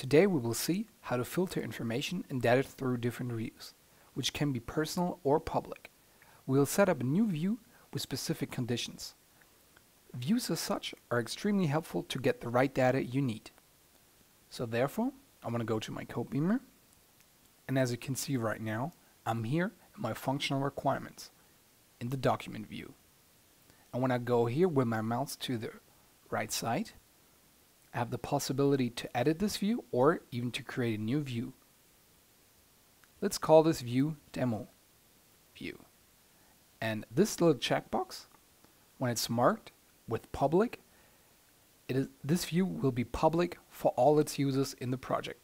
Today we will see how to filter information and data through different views, which can be personal or public. We will set up a new view with specific conditions. Views as such are extremely helpful to get the right data you need. So therefore, I'm going to go to my Codebeamer, and as you can see right now, I'm here in my functional requirements in the document view. And when I go here with my mouse to the right side, I have the possibility to edit this view or even to create a new view. Let's call this view demo view. And this little checkbox, when it's marked with public, it is, this view will be public for all its users in the project.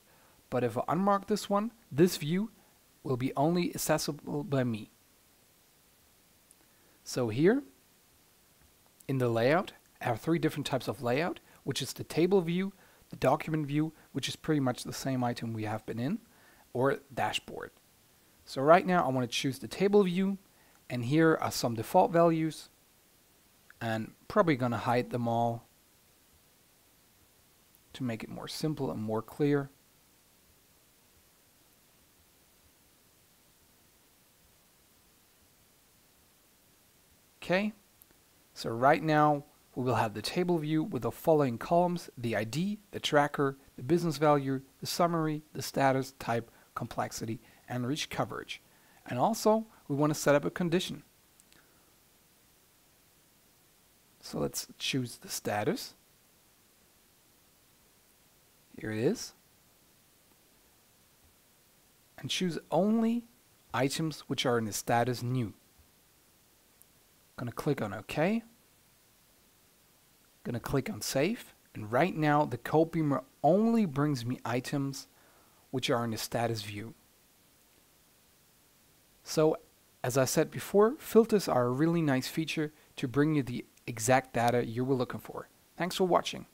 But if I unmark this one, this view will be only accessible by me. So here, in the layout, I have three different types of layout, which is the table view, the document view, which is pretty much the same item we have been in, or dashboard. So right now I want to choose the table view, and here are some default values, and probably going to hide them all to make it more simple and more clear. Okay, so right now we will have the table view with the following columns, the ID, the tracker, the business value, the summary, the status, type, complexity, and reach coverage. And also, we want to set up a condition. So let's choose the status. Here it is. And choose only items which are in the status new. I'm Gonna click on OK. Gonna click on Save. And right now the Codebeamer only brings me items which are in the status view. So as I said before, filters are a really nice feature to bring you the exact data you were looking for. Thanks for watching.